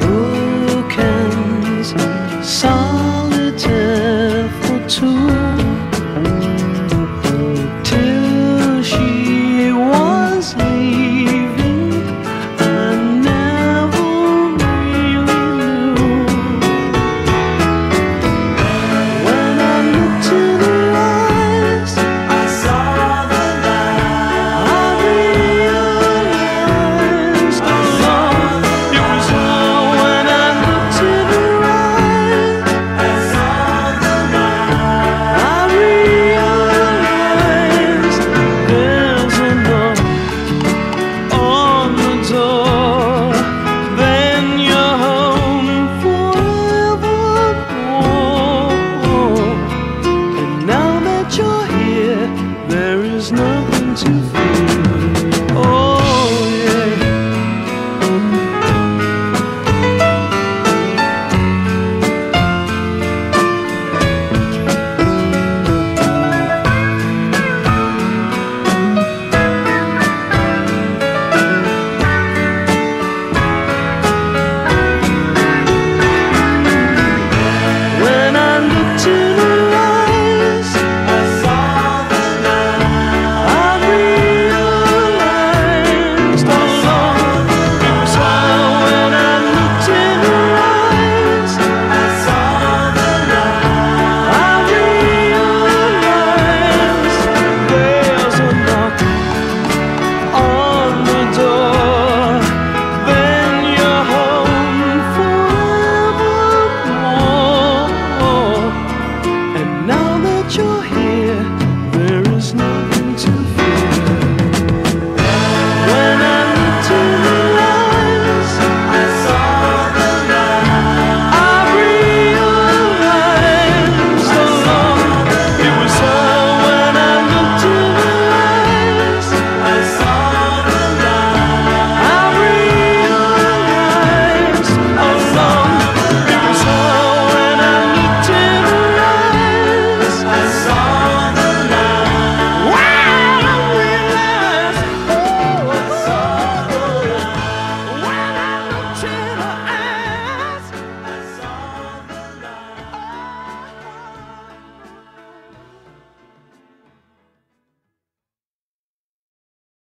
bookends, solitaire for two. there's no